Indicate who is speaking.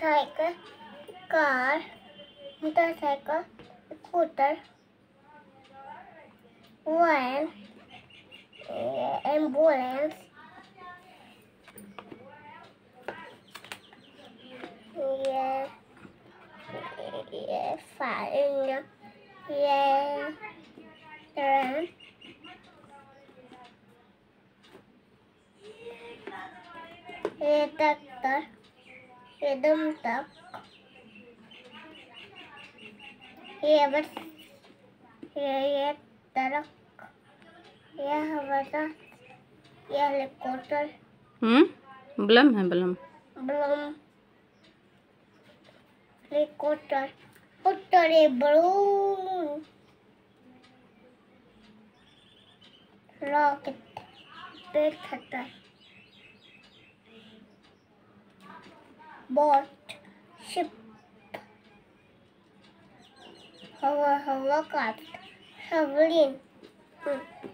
Speaker 1: Cycle car motorcycle scooter van ambulance ये ये fire ये ट्रेन ये ट्रैक्टर Rhythm तक ये बस ये ये तरक यह हमारा यह हेलीकॉप्टर
Speaker 2: हम्म ब्लम है ब्लम।
Speaker 1: ब्लम। हेलीकॉप्टर उत्तरे बलून रॉकेट पेट खतर bought ship hover hovercraft traveling. Hmm.